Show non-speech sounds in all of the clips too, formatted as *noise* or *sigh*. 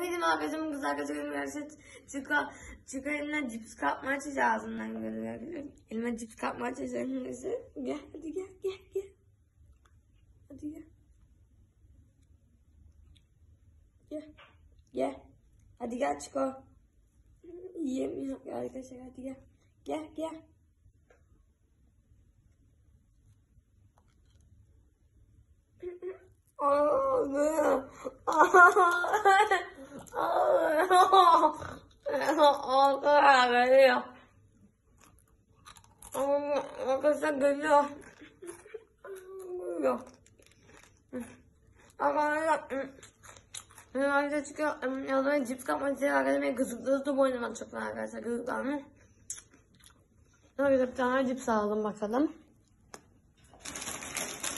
Demedim arkadaşım kız arkadaşım gerçi çıka çıka elinden cips kapmaya çalışıyor ağzından görüyor. Elime cips kapmaya çalışıyor. Neyse gel hadi gel gel gel. Hadi gel. Gel. Gel. Hadi gel Çiko. Yiyemiyor arkadaşlar hadi gel. Gel gel. *laughs* Arkadaşlar geliyor. Geliyor. Arkadaşlar Arkadaşlar çıkıyor. Yazmayı cips kapmak için arkadaşlar beni gızıklığı top oynamak çok arkadaşlar gızıklarını. Arkadaşlar bir tane cips aldım bakalım.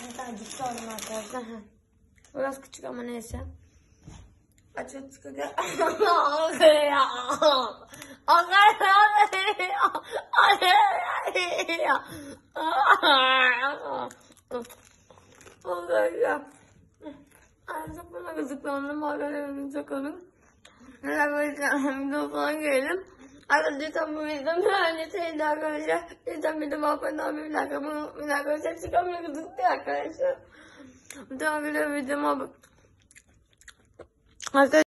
Bir tane cips aldım arkadaşlar. Biraz küçük ama neyse. Açık çıkıyor. *laughs* Arkadaşlar. Artık bana kızıklandım. Arkadaşlar çok olun. Neler böyle video falan görelim. Arkadaşlar bu videomu öğreteydi arkadaşlar. Lütfen videomu abone olmayı bir dakika. Bir dakika arkadaşlar çıkamıyor kızıktı arkadaşlar. Lütfen videomu abone Arkadaşlar